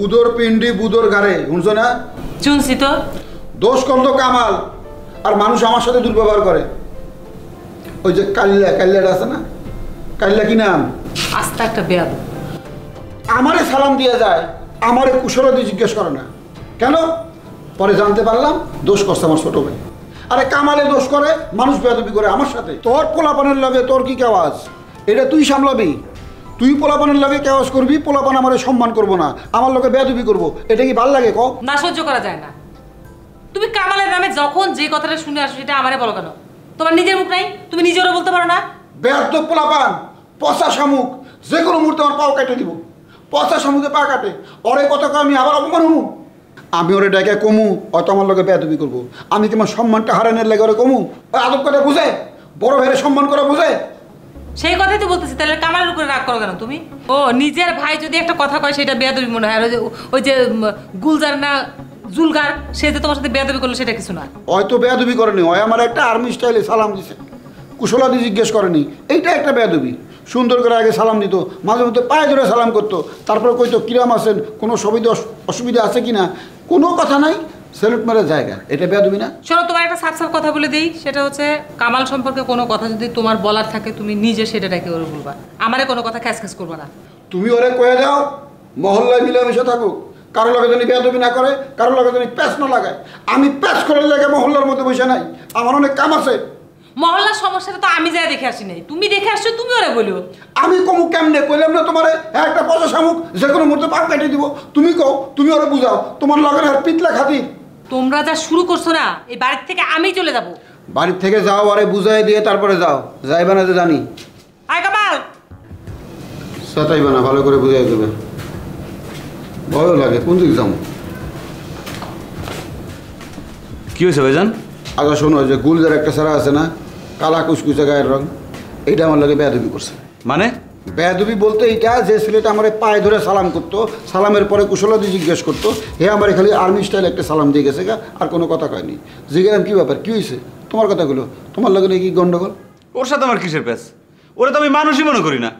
উদর পিন্ডি বুদর গারে শুনছো না? শুনছি তো। দোষ কন্দ কামাল আর মানুষ আমার সাথে দুর্ব্যবহার করে। ওই যে কাল্লা কাল্লাটা আছে না? কাল্লা কি নাম? আস্তে একটা বেয়াদ আমারে সালাম দিয়ে যায় আমারে কুশলতি জিজ্ঞেস করে না। কেন? পরে জানতে পারলাম দোষ করছে আমার ছোট ভাই। আরে কামালে দোষ করে মানুষ বেয়াদবি করে আমার সাথে। তোর পোলাপানের লাগে তোর কি কেওয়াজ এটা তুই সামলাবি। তুই পোলাপানের লাগে কেওয়াজ করবি পোলাপান আমারে সম্মান করব না আমার লোকে বেয়াদবি করব এটা কি ভালো লাগে ক? না সহ্য করা যায় না। তুমি কামালের নামে যখন যে কথাটা শুনে আসো সেটা আমারে বলো কেন? তোমার নিজের মুখ নাই? তুমি নিজেরও বলতে পারো না? বেয়াদ্দ পোলাপান পচা শামুক যে কোনো মুহূর্তে আমার পাও কেটে দিব। পচা শামুকে পা কাটে ওরে কত আমি আবার অপমান হব? আমি ওরে ডেকে কমু হয়তো আমার লোকে বেয়াদবি করব। আমি কি আমার সম্মানটা হারানোর লাগে ওরে কমু? ওই আদব কথা বুঝে? বড় ভাইয়ের সম্মান করা বুঝে? সেই কথাই তো বলতেছি তাহলে কামালের উপরে করো কেন তুমি? ও, নিজের ভাই যদি একটা কথা কয়, সেটা বেয়াদবি মনে হয়। আর ওই যে, ওই গুলজার না জুলগার, সে যে তোমার সাথে বেয়াদবি করল, সেটা কিছু না। হয়তো বেয়াদবি করেনি। হয় আমার একটা আর্মি স্টাইলে সালাম দিছে। কুশলাদি জিজ্ঞেস করেনি। এইটা একটা বেয়াদবি। সুন্দর করে আগে সালাম দিত, মাঝে মধ্যে পায়ে ধরে সালাম করতো। তারপরে কইতো, কিরাম আছেন? কোনো সুবিধা অসুবিধা আছে কি না কোনো কথা নাই। সেলুট মারা জায়গা এটা বেয়াদবি না? শোনো তোমার একটা সাফ সাফ কথা বলে দিই সেটা হচ্ছে কামাল সম্পর্কে কোনো কথা যদি তোমার বলার থাকে তুমি নিজে সেটাটাকে ওরে বলবা। আমারে কোনো কথা খ্যাস খ্যাস করবা না। তুমি ওরে কয়ে দাও মহল্লায় মিলেমিশে থাকুক। কারও লগে যদি বেয়াদবি না করে কারও লগে যদি প্যাচ না লাগায়। আমি প্যাচ করে লাগে মহল্লার মধ্যে বসে নাই আমার অনেক কাম আছে। মহল্লার সমস্যাটা তো আমি যাই দেখে আসি নাই। তুমি দেখে আসছো তুমি ওরে বলো আমি কমু কেমনে? কইলাম না তোমারে হ্যাঁ একটা পয়সা শামুক যে কোনো মুহূর্তে পাক কাটিয়ে দিব। তুমি কও তুমি ওরে বুঝাও তোমার লগের আর পিতলা খাতির। তোমরা যা শুরু করছ না এই বাড়ির থেকে আমি চলে যাব। বাড়ির থেকে যাও আরে বুঝাই দিয়ে তারপরে যাও। যাইবা না যে জানি। আয় কামাল! সাতাইবা না ভালো করে বুঝাই দেবে। ভয় লাগে কোন দিক যাব? কি হয়েছে ভাইজান? আচ্ছা শোনো যে গুলজার একটা সারা আছে না কালা কুচকুচে গায়ের রং এইটা আমার লাগে বেয়াদবি করছে। মানে? বেয়াদবি বলতে এইটা যে ছেলেটা আমার পায়ে ধরে সালাম করতো সালামের পরে কুশলাদি জিজ্ঞেস করতো হে আমার খালি আর্মি স্টাইল একটা সালাম দিয়ে গেছে গা আর কোনো কথা কয়নি। জিজ্ঞাসা কী ব্যাপার কী হয়েছে তোমার কথাগুলো তোমার লগে নাকি গন্ডগোল? ওর সাথে আমার কিসের প্যাস ওরা তো আমি মানুষই মনে করি না।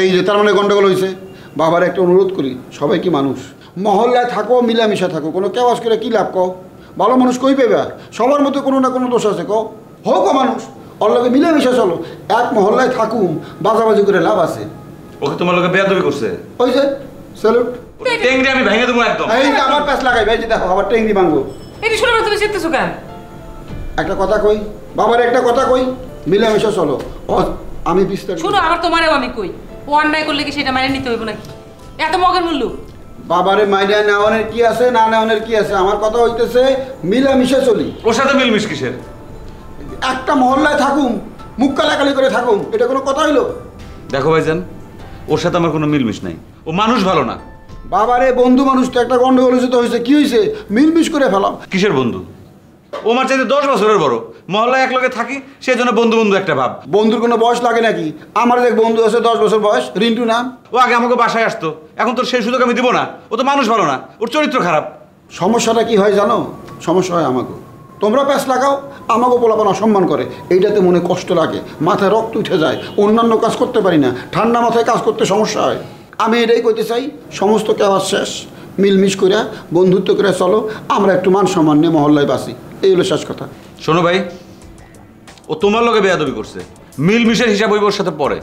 এই যে তার মানে গন্ডগোল হয়েছে বাবার একটা অনুরোধ করি সবাই কি মানুষ? মহল্লায় থাকো মিলামিশা থাকো কোনো কেওয়াজ করে কি লাভ কও? ভালো মানুষ কই পেবে? সবার মধ্যে কোনো না কোনো দোষ আছে কও? হোক মানুষ। ওর লগে মিলামিশা চলো এক মহল্লায় থাকুম বাজাবাজি করে লাভ আছে। ওকে তোমার লোকে বেয়াদবি করছে? ওই যে স্যালুট টেংরি আমি ভেঙে দেবো একদম। এই যে আমার প্যাস লাগাই ভাই যে দেখো আবার টেঙ্গি ভাঙবো। এটি শুনে না তুমি চিনতেছো কেন? একটা কথা কই বাবার একটা কথা কই মিলামিশা চলো। ও আমি বিস্তারিত শুনো আবার তোমারেও আমি কই। ও অন্যায় করলে কি সেটা মানে নিতে হইব নাকি? এত মগের মূল্য। বাবারে মাইনা নেওয়ানের কি আছে না নেওয়ানের কি আছে? আমার কথা হইতেছে মিলামিশা চলি। ওর সাথে মিলমিশ কিসের? একটা মহল্লায় থাকুম মুখ কালাকালি করে থাকুম এটা কোনো কথা হইল? দেখো ভাইজান ওর সাথে আমার কোনো মিলমিশ নাই। ও মানুষ ভালো না। বাবারে বন্ধু মানুষ তো একটা গন্ডগোল হয়েছে তো হয়েছে কি হয়েছে? মিলমিশ করে ফেলাম কিসের বন্ধু? ও আমার চাইতে দশ বছরের বড়। মহল্লায় এক লগে থাকি সেই জন্য বন্ধু বন্ধু একটা ভাব। বন্ধুর কোনো বয়স লাগে নাকি? আমার এক বন্ধু আছে দশ বছর বয়স রিন্টু নাম। ও আগে আমাকে বাসায় আসতো। এখন তোর সেই সুযোগ আমি দিব না। ও তো মানুষ ভালো না। ওর চরিত্র খারাপ। সমস্যাটা কি হয় জানো? সমস্যা হয় আমাকে তোমরা প্যাস লাগাও আমাকে পোলাপান অসম্মান করে। এইটাতে মনে কষ্ট লাগে মাথায় রক্ত উঠে যায় অন্যান্য কাজ করতে পারি না ঠান্ডা মাথায় কাজ করতে সমস্যা হয়। আমি এটাই কইতে চাই সমস্ত কেওয়াজ শেষ মিলমিশ করে বন্ধুত্ব করে চলো আমরা একটু মান সম্মান নিয়ে মহল্লায় বাসি। এই হলো শেষ কথা। শোনো ভাই ও তোমার লগে বেয়াদবি করছে। মিলমিশের হিসাব হইব ওর সাথে পরে।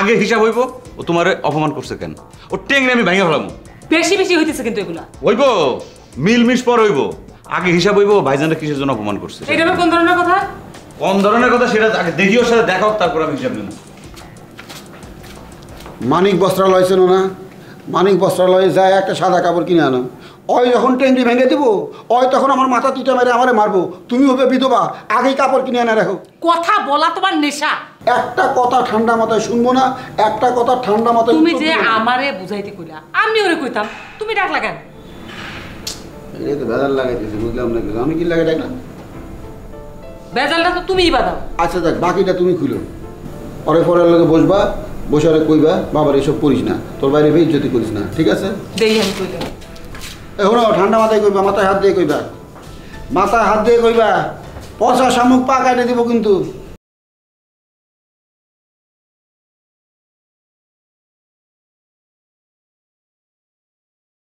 আগে হিসাব হইব ও তোমার অপমান করছে কেন? ও টেংরে আমি ভাঙা ফেলাম। বেশি বেশি হইতেছে কিন্তু এগুলা। হইব মিলমিশ পর হইব। আগে হিসাব হইব ভাইজানটা কিসের জন্য অপমান করছে? এটা কোন ধরনের কথা? কোন ধরনের কথা? সেটা আগে দেখি ওর সাথে দেখাও তারপর আমি হিসাব নেব। মানিক বস্ত্রালয় ছিল না? মানিক বস্ত্রালয়ে যায় একটা সাদা কাপড় কিনে আনো। ওই যখন টেঙ্গি ভেঙে দিব ওই তখন আমার মাথা তিটা মেরে আমারে মারবো। তুমি হবে বিধবা আগেই কাপড় কিনে এনে রাখো। কথা বলা তোমার নেশা। একটা কথা ঠান্ডা মাথায় শুনব না একটা কথা ঠান্ডা মাথায় তুমি যে। আমারে বুঝাইতে কইলা আমি ওরে কইতাম। তুমি ডাকলা কেন? এই তো বেজার লাগাইতেছে বুঝলাম না কিছু। আমি কি লাগাই ডাকলাম বেজালটা তো তুমিই বাদাও আচ্ছা দেখ বাকিটা তুমি খুলো। পরে পরে লোকে বসবা বসে আরে কইবা বাবার এসব করিস না তোর বাইরে বেইজ্জতি করিস না ঠিক আছে? দেই আমি কইলাম ঠান্ডা মাথায় কইবা মাথায় হাত দিয়ে কইবা। মাথায় হাত দিয়ে কইবা পচা শামুক পা কাটে দিব কিন্তু।